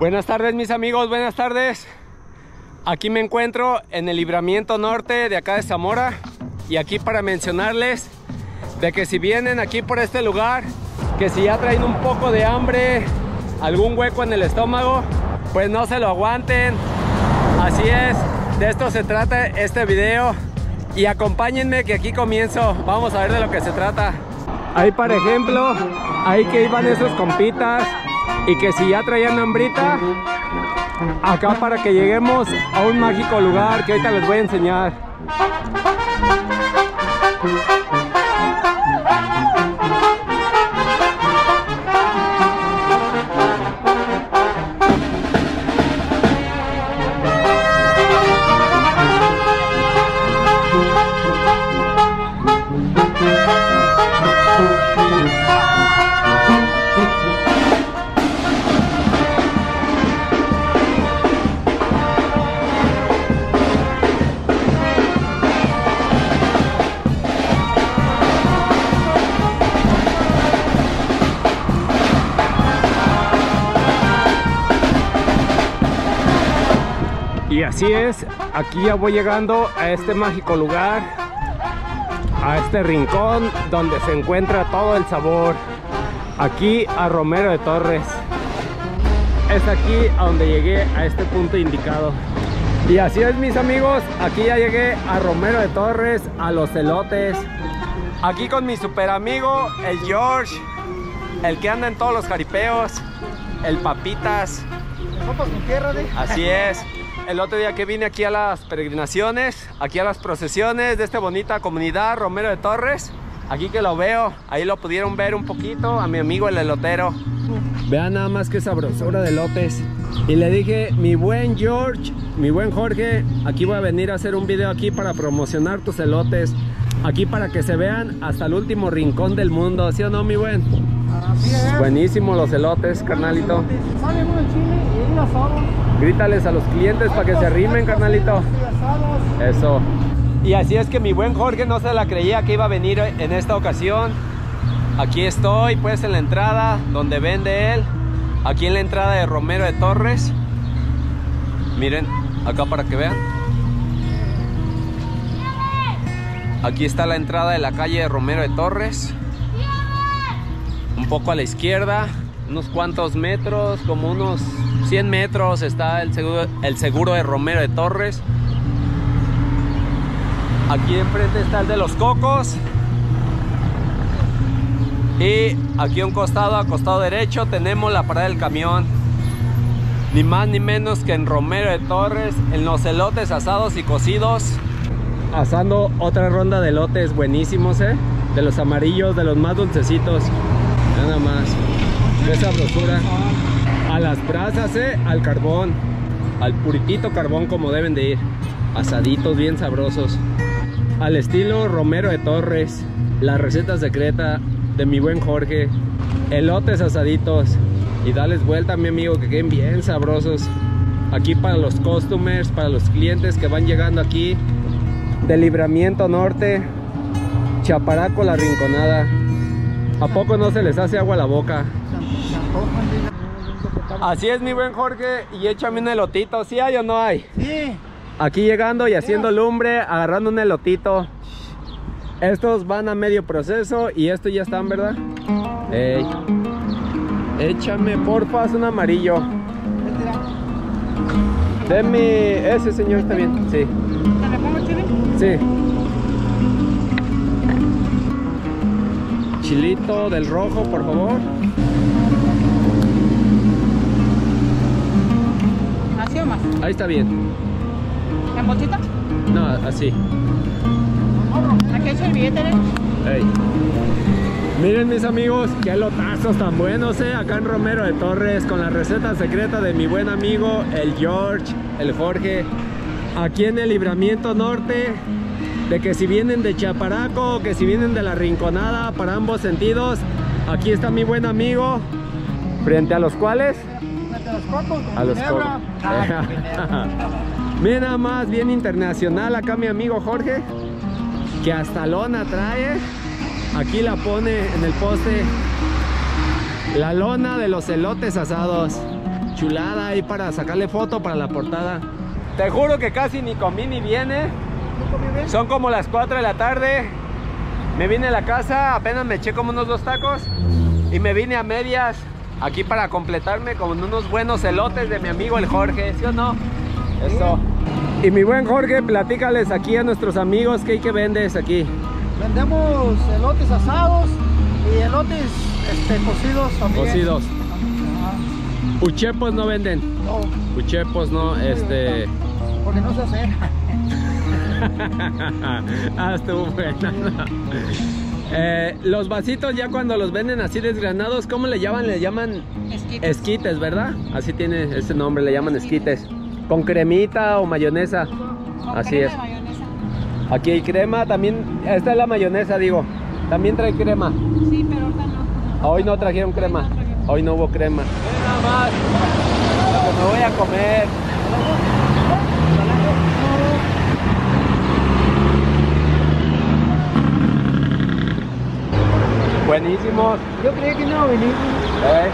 Buenas tardes mis amigos, buenas tardes. Aquí me encuentro en el libramiento norte de acá de Zamora y aquí para mencionarles de que si vienen aquí por este lugar, que si ya traen un poco de hambre, algún hueco en el estómago, pues no se lo aguanten. Así es, de esto se trata este video y acompáñenme que aquí comienzo. Vamos a ver de lo que se trata. Ahí, por ejemplo, ahí que iban esos compitas y que si ya traían hambrita, acá para que lleguemos a un mágico lugar que ahorita les voy a enseñar. Y así es, aquí ya voy llegando a este mágico lugar, a este rincón donde se encuentra todo el sabor. Aquí a Romero de Torres. Es aquí a donde llegué a este punto indicado. Y así es mis amigos, aquí ya llegué a Romero de Torres, a los elotes. Aquí con mi super amigo, el George, el que anda en todos los jaripeos, el Papitas. Así es. El otro día que vine aquí a las peregrinaciones, aquí a las procesiones de esta bonita comunidad Romero de Torres, aquí que lo veo, ahí lo pudieron ver un poquito a mi amigo el elotero. Vean nada más que sabrosura de elotes. Y le dije, mi buen George, mi buen Jorge, aquí voy a venir a hacer un video aquí para promocionar tus elotes. Aquí para que se vean hasta el último rincón del mundo, ¿sí o no, mi buen? Buenísimo los elotes, carnalito. Sale uno chile y asado. Grítales a los clientes para que se arrimen, carnalito. Eso. Y así es que mi buen Jorge no se la creía que iba a venir en esta ocasión. Aquí estoy, pues, en la entrada donde vende él. Aquí en la entrada de Romero de Torres. Miren, acá para que vean. Aquí está la entrada de la calle Romero de Torres. Un poco a la izquierda, unos cuantos metros, como unos 100 metros está el seguro, el seguro de Romero de Torres. Aquí enfrente está el de los cocos. Y aquí a un costado, a costado derecho, tenemos la parada del camión. Ni más ni menos que en Romero de Torres, en los elotes asados y cocidos. Asando otra ronda de elotes buenísimos, ¿eh? De los amarillos, de los más dulcecitos. Nada más. Qué sabrosura. A las brasas, ¿eh? Al carbón. Al puritito carbón como deben de ir. Asaditos bien sabrosos. Al estilo Romero de Torres. La receta secreta de mi buen Jorge. Elotes asaditos. Y dales vuelta, mi amigo, que queden bien sabrosos. Aquí para los customers, para los clientes que van llegando aquí. De Libramiento Norte. Chaparaco La Rinconada. ¿A poco no se les hace agua a la boca? Así es mi buen Jorge y échame un elotito, ¿sí hay o no hay? Sí. Aquí llegando y haciendo lumbre, agarrando un elotito. Estos van a medio proceso y estos ya están, ¿verdad? Ey. Échame porfa un amarillo. Deme ese señor está bien, sí. Sí. Chilito del rojo, por favor. ¿Así o más? Ahí está bien. ¿En bolsita? No, así. Aquí echo el billete, ¿eh? Miren mis amigos, qué lotazos tan buenos, eh, acá en Romero de Torres, con la receta secreta de mi buen amigo, el George, el Jorge, aquí en el Libramiento Norte, de que si vienen de Chaparaco que si vienen de la Rinconada, para ambos sentidos, aquí está mi buen amigo, frente a los cuales, Mete los cocos a los cocos. Ah. Miren nada más, bien internacional acá mi amigo Jorge, que hasta lona trae. Aquí la pone en el poste. La lona de los elotes asados. chulada ahí para sacarle foto para la portada. Te juro que casi ni comí ni viene. Son como las 4 de la tarde. Me vine a la casa, apenas me eché como unos dos tacos y me vine a medias aquí para completarme con unos buenos elotes de mi amigo el Jorge, ¿sí o no? Eso. Y mi buen Jorge, platícales aquí a nuestros amigos qué hay que vendes aquí. Vendemos elotes asados y elotes este, cocidos también. Cocidos. Uchepos no venden. No, Uchepos no, este. Porque no se hace. ah, estuvo buena. Eh, los vasitos ya cuando los venden así desgranados, ¿cómo le llaman? Le llaman Esquites. esquites, ¿verdad? Así tiene ese nombre, le llaman esquites. Con cremita o mayonesa. Con Así crema es. mayonesa. Aquí hay crema, también, esta es la mayonesa, digo. También trae crema. Sí, pero ahorita no. Hoy no trajeron crema. Hoy no hubo crema. nada más lo que me voy a comer. Buenísimos. Yo creía que no iba a venir. ¿Eh?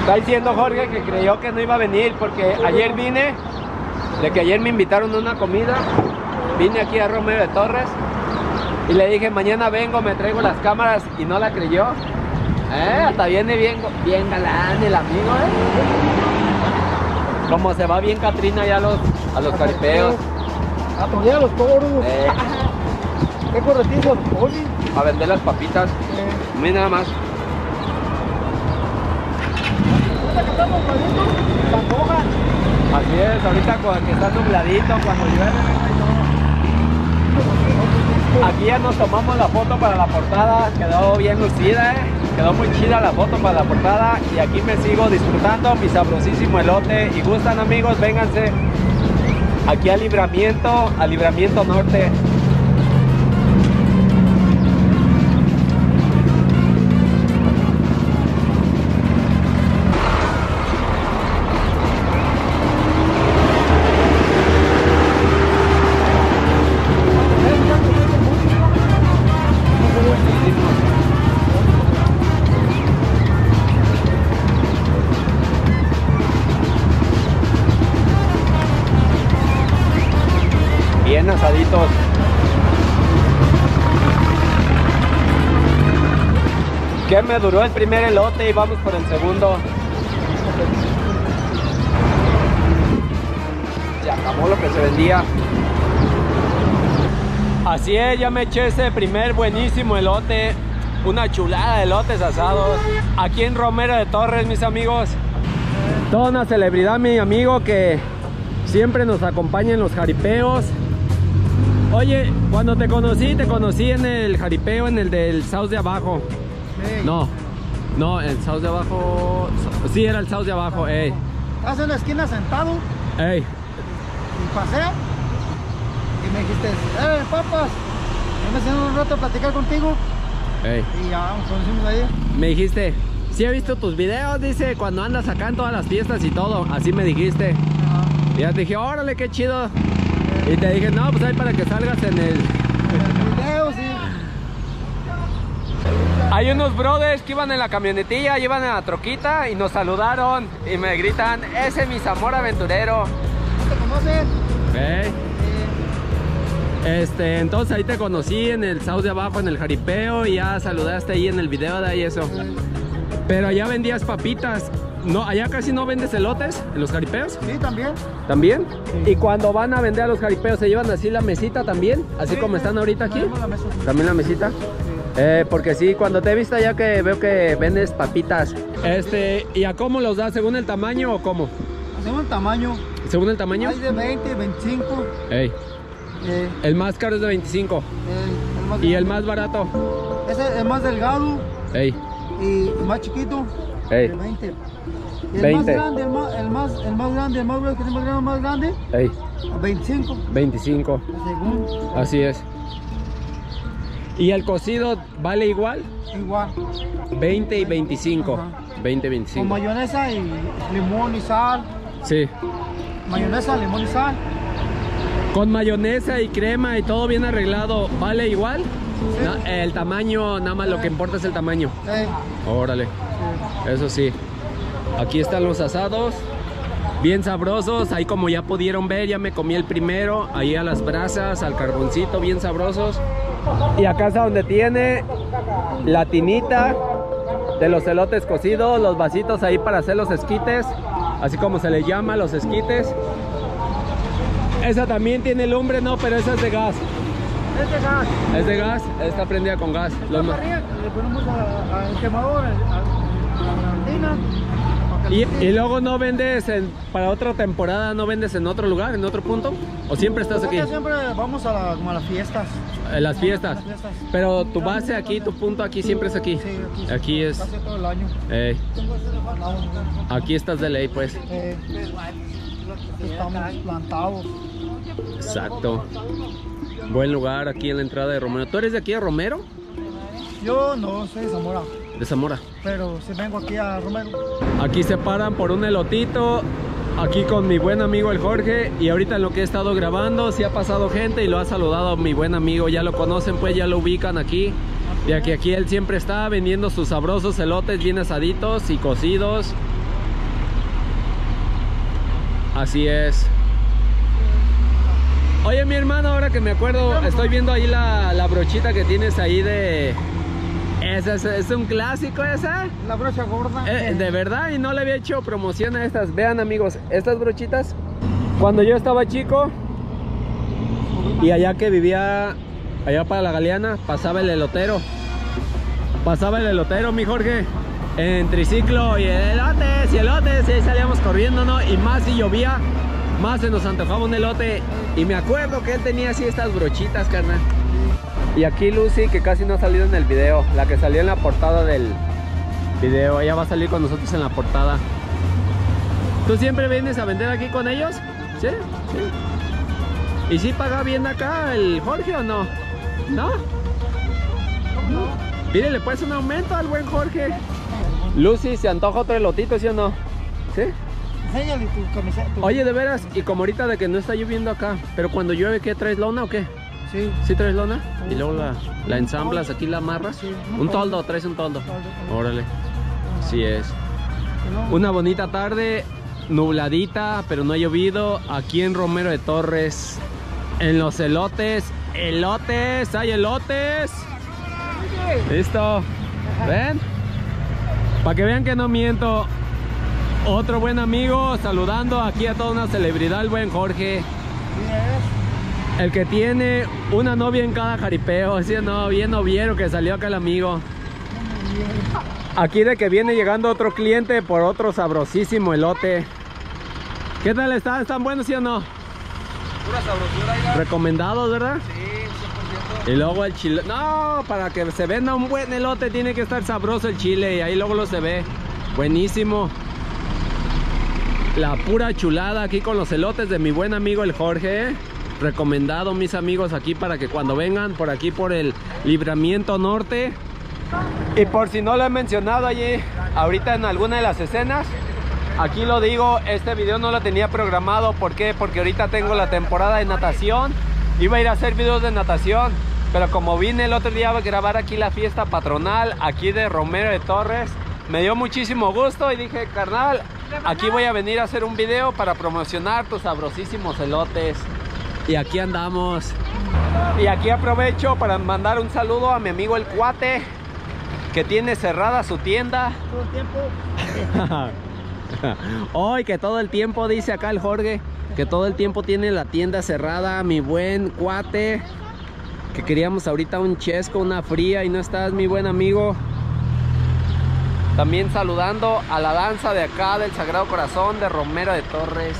Está diciendo Jorge que creyó que no iba a venir porque ayer vine, de que ayer me invitaron a una comida, vine aquí a Romero de Torres y le dije mañana vengo, me traigo las cámaras y no la creyó. ¿Eh? Hasta viene bien, bien galán el amigo, ¿eh? Como se va bien Catrina ya a los, a los caripeos. A poner a los toros. Eh, Qué corretizo. A vender las papitas. Mira nada más. Así es, ahorita que está nubladito, cuando llueve. Aquí ya nos tomamos la foto para la portada, quedó bien lucida, ¿eh? quedó muy chida la foto para la portada y aquí me sigo disfrutando mi sabrosísimo elote y gustan amigos, vénganse aquí al libramiento, al libramiento norte. Duró el primer elote y vamos por el segundo? Se acabó lo que se vendía. Así es, ya me eché ese primer buenísimo elote. Una chulada de elotes asados. Aquí en Romero de Torres, mis amigos. Toda una celebridad, mi amigo, que siempre nos acompaña en los jaripeos. Oye, cuando te conocí, te conocí en el jaripeo, en el del South de abajo. No, no, el South de abajo. Sí, era el South de abajo, ey. Estás en la esquina sentado Ey, y pasé. Y me dijiste, eh, papas. Yo me siento un rato a platicar contigo. ey. Y ya nos conocimos ahí. Me dijiste, sí he visto tus videos, dice, cuando andas acá en todas las fiestas y todo. Así me dijiste. Ajá. Y ya te dije, órale, qué chido. Y te dije, no, pues ahí para que salgas en el... En el video, sí. Hay unos brothers que iban en la camionetilla, iban en la troquita y nos saludaron y me gritan, ese es mi Zamora aventurero. ¿No te conocen? Ey. Eh, Este, entonces ahí te conocí en el South de abajo, en el jaripeo y ya saludaste ahí en el video de ahí eso. Pero allá vendías papitas. No, allá casi no vendes elotes en los jaripeos. sí, también. ¿También? Y cuando van a vender a los jaripeos, ¿se llevan así la mesita también? Así Sí, como están ahorita aquí. la mesa. ¿También la mesita? Eh, porque sí, cuando te he visto ya que veo que vendes papitas. Este, ¿y a cómo los das? ¿Según el tamaño o cómo? Hacemos el tamaño. ¿Según el tamaño? Hay de 20, 25. Ey, eh, el más caro es de 25 el, el más y el más barato. Ese es más delgado Ey, y el más chiquito. ey, de 20. Y el 20. más grande, el más, el más, el más grande, el más grande, el más grande, el más grande, ey, a 25. 25. Según, Así es. ¿Y el cocido vale igual? igual. 20 y 25. Ajá. 20 y Con 25. mayonesa y limón y sal. Sí. Mayonesa, limón y sal. Con mayonesa y crema y todo bien arreglado, ¿vale igual? Na- el tamaño, nada más lo que importa es el tamaño. Eh, Órale, sí. eso sí. Aquí están los asados. Bien sabrosos, ahí como ya pudieron ver, ya me comí el primero, ahí a las brasas, al carboncito, bien sabrosos. Y acá está donde tiene la tinita de los elotes cocidos, los vasitos ahí para hacer los esquites, así como se les llama, los esquites. Esa también tiene lumbre, no, pero esa es de gas. Es de gas. Es de gas, está prendida con gas. Los le ponemos a- al quemador, a, a- a la tina, para que y, luego no vendes en- para otra temporada, no vendes en otro lugar, en otro punto, o siempre estás aquí, siempre vamos a, la- como a las fiestas. las fiestas. Las fiestas. Pero tu base aquí, tu punto aquí siempre es aquí. Sí, aquí. Aquí es, Casi todo el año. eh, aquí estás de ley, pues. eh, estamos plantados. Exacto. Buen lugar aquí en la entrada de Romero. ¿Tú eres de aquí de Romero? Yo no soy de Zamora, De Zamora. pero si vengo aquí a Romero. Aquí se paran por un elotito. Aquí con mi buen amigo el Jorge. Y ahorita en lo que he estado grabando, sí ha pasado gente y lo ha saludado mi buen amigo. Ya lo conocen, pues ya lo ubican aquí. Y aquí, aquí él siempre está vendiendo sus sabrosos elotes bien asaditos y cocidos. Así es. Oye, mi hermano, ahora que me acuerdo, estoy viendo ahí la, la brochita que tienes ahí de... ¿Esa es, es un clásico esa? La brocha gorda. Eh, de verdad, y no le había hecho promoción a estas. Vean, amigos, estas brochitas. Cuando yo estaba chico y allá que vivía, allá para la Galeana, pasaba el elotero. Pasaba el elotero, mi Jorge, en triciclo y elotes y elotes. Y ahí salíamos corriendo, ¿no? Y más si llovía, más se nos antojaba un elote. Y me acuerdo que él tenía así estas brochitas, carnal. Y aquí Lucy, que casi no ha salido en el video, la que salió en la portada del video, ella va a salir con nosotros en la portada. ¿Tú siempre vienes a vender aquí con ellos? ¿Sí? Sí. ¿Y si paga bien acá el Jorge o no? ¿No? Pídele pues un aumento al buen Jorge. Lucy, ¿se antoja otro elotito, sí o no? ¿Sí? Enséñale tu camiseta. tu- Oye, de veras, y como ahorita de que no está lloviendo acá, pero cuando llueve, ¿qué traes lona o qué? Sí. ¿Sí traes lona? Y luego la, la ensamblas, aquí la amarras. Sí, Un toldo, traes un toldo. Toldo. Órale. Así es. Una bonita tarde, nubladita, pero no ha llovido. Aquí en Romero de Torres. En los elotes. Elotes, hay elotes. Listo. ¿Ven? Para que vean que no miento. Otro buen amigo saludando aquí a toda una celebridad, el buen Jorge. es. El que tiene una novia en cada jaripeo, ¿sí o no? Bien noviero que salió acá el amigo. Aquí de que viene llegando otro cliente por otro sabrosísimo elote. ¿Qué tal están? ¿Están buenos, sí o no? Pura sabrosura. Recomendados, ¿verdad? Sí, 100%. Y luego el chile. No, para que se venda un buen elote tiene que estar sabroso el chile y ahí luego lo se ve. Buenísimo. La pura chulada aquí con los elotes de mi buen amigo el Jorge. Recomendado mis amigos aquí para que cuando vengan por aquí por el libramiento norte. Y por si no lo he mencionado allí, ahorita en alguna de las escenas, aquí lo digo, este video no lo tenía programado. ¿Por qué? Porque ahorita tengo la temporada de natación. Iba a ir a hacer videos de natación, pero como vine el otro día a grabar aquí la fiesta patronal, aquí de Romero de Torres, me dio muchísimo gusto y dije, carnal, aquí voy a venir a hacer un video para promocionar tus sabrosísimos elotes. Y aquí andamos. Y aquí aprovecho para mandar un saludo a mi amigo el cuate, que tiene cerrada su tienda. Todo el tiempo. Hoy que todo el tiempo dice acá el Jorge que todo el tiempo tiene la tienda cerrada, mi buen cuate. Que queríamos ahorita un chesco, una fría y no estás, mi buen amigo. También saludando a la danza de acá del Sagrado Corazón de Romero de Torres.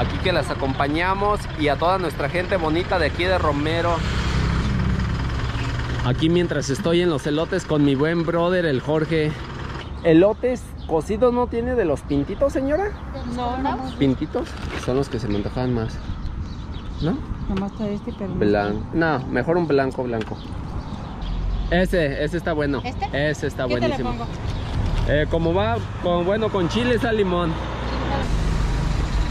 Aquí que las acompañamos y a toda nuestra gente bonita de aquí de Romero. Aquí mientras estoy en los elotes con mi buen brother el Jorge. ¿Elotes cocidos no tiene de los pintitos, señora? No, no. Pintitos son los que se me antojan más. ¿No? Nomás está este, pero no. Blanco. No, mejor un blanco, blanco. Ese, ese está bueno. ¿Este? Ese está ¿Qué te le buenísimo. pongo? Eh, como va, con, bueno, con chile sal limón.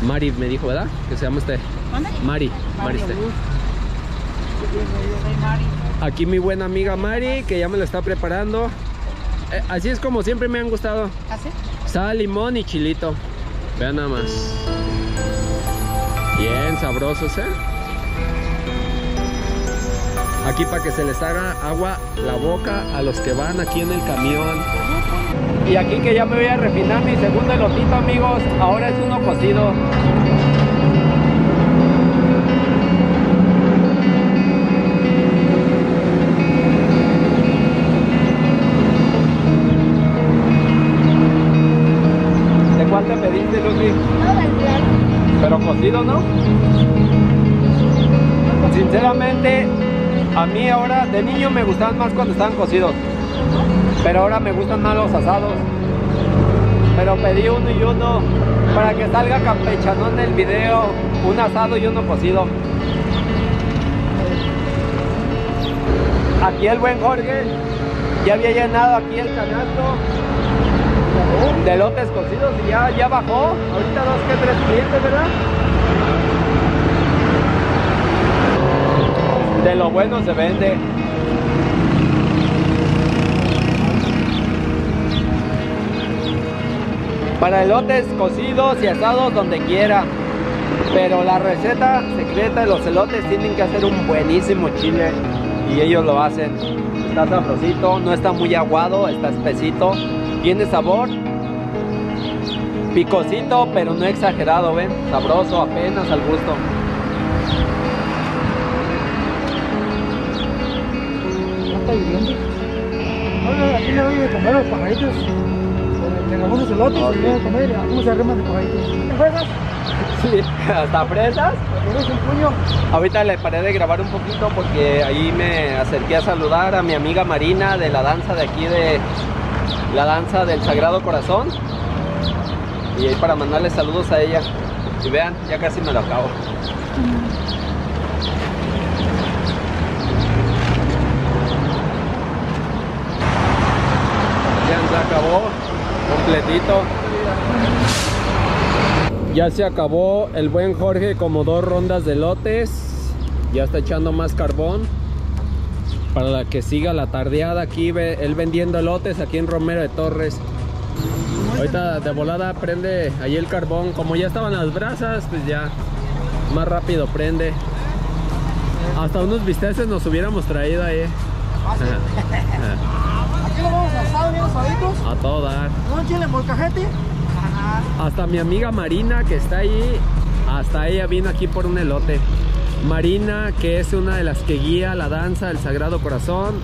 Mari me dijo, ¿verdad? Que se llama usted. ¿Mande? Mari, Mari usted. Mari. Aquí mi buena amiga Mari, que ya me lo está preparando. Eh, así es como siempre me han gustado. ¿Así? Sal, limón y chilito. Vean nada más. Bien sabrosos, ¿eh? Aquí para que se les haga agua la boca a los que van aquí en el camión. Y aquí que ya me voy a refinar mi segundo elotito, amigos. Ahora es uno cocido. ¿De cuál te pediste, Lucy? Pero cocido, ¿no? Sinceramente, a mí ahora, de niño me gustaban más cuando estaban cocidos. Pero ahora me gustan más los asados. Pero pedí uno y uno para que salga campechanón el video. Un asado y uno cocido. Aquí el buen Jorge ya había llenado aquí el canasto de lotes cocidos y ya, ya bajó. Ahorita dos que tres clientes, ¿verdad? De lo bueno se vende. Para elotes cocidos y asados donde quiera. Pero la receta secreta de los elotes tienen que hacer un buenísimo chile. Y ellos lo hacen. Está sabrosito, no está muy aguado, está espesito. Tiene sabor. Picosito, pero no exagerado, ¿ven? Sabroso, apenas al gusto. ¿No está hirviendo? Oye, aquí le doy de comer a los pajaritos. Tengamos los elotes y le doy de comer. ¿Cómo se arriman de? ¿Te juegas? Sí, hasta fresas. ¿Tienes un puño? Ahorita le paré de grabar un poquito porque ahí me acerqué a saludar a mi amiga Marina de la danza de aquí de la danza del Sagrado Corazón. Y ahí para mandarle saludos a ella. Y vean, ya casi me lo acabo. Ya se acabó completito. Ya se acabó el buen Jorge como dos rondas de lotes. Ya está echando más carbón. Para la que siga la tardeada aquí, él vendiendo lotes aquí en Romero de Torres. Ahorita de volada prende ahí el carbón. Como ya estaban las brasas, pues ya más rápido prende. Hasta unos bisteces nos hubiéramos traído ahí. Fácil. Aquí lo vamos a A todo dar. ¿No chile molcajete? Ajá. Hasta mi amiga Marina que está ahí, hasta ella vino aquí por un elote. Marina, que es una de las que guía la danza del Sagrado Corazón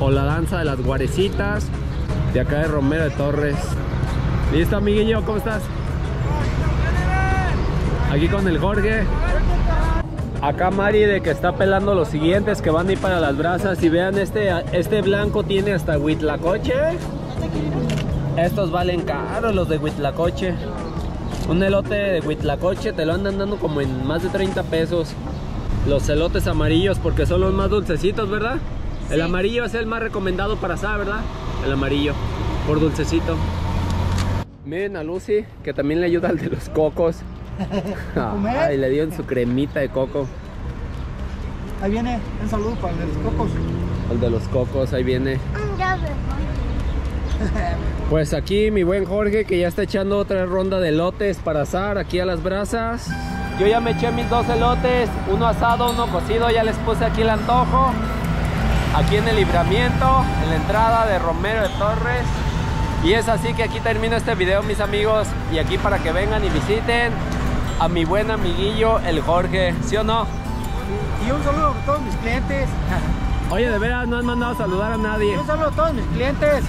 o la danza de las guarecitas de acá de Romero de Torres. ¿Listo, amiguillo? ¿Cómo estás? Aquí con el Jorge. Acá Mari de que está pelando los siguientes que van a ir para las brasas. Y vean, este, este blanco tiene hasta huitlacoche. Estos valen caros los de Huitlacoche. Un elote de Huitlacoche te lo andan dando como en más de 30 pesos. Los elotes amarillos porque son los más dulcecitos, ¿verdad? El amarillo es el más recomendado para asar, ¿verdad? El amarillo, por dulcecito. Miren a Lucy, que también le ayuda al de los cocos. comer? Ay, le dieron su cremita de coco. Ahí viene un saludo para el de los cocos. El de los cocos, ahí viene. Pues aquí mi buen Jorge que ya está echando otra ronda de lotes para asar aquí a las brasas. Yo ya me eché mis dos elotes, uno asado, uno cocido, ya les puse aquí el antojo. Aquí en el libramiento, en la entrada de Romero de Torres. Y es así que aquí termino este video mis amigos. Y aquí para que vengan y visiten a mi buen amiguillo el Jorge, ¿sí o no? Y un saludo a todos mis clientes. Oye, de veras no han mandado a saludar a Y nadie. un saludo a todos mis clientes.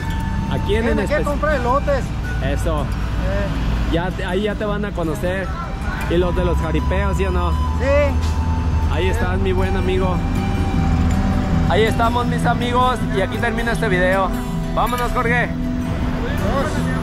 Aquí en, en Vienen aquí a especial. comprar elotes. Eso. Eh, Ya, ahí ya te van a conocer. Y los de los jaripeos, ¿sí o no? sí. Ahí están, mi buen amigo. Ahí estamos, mis amigos. Y aquí termina este video. Vámonos, Jorge. Dos.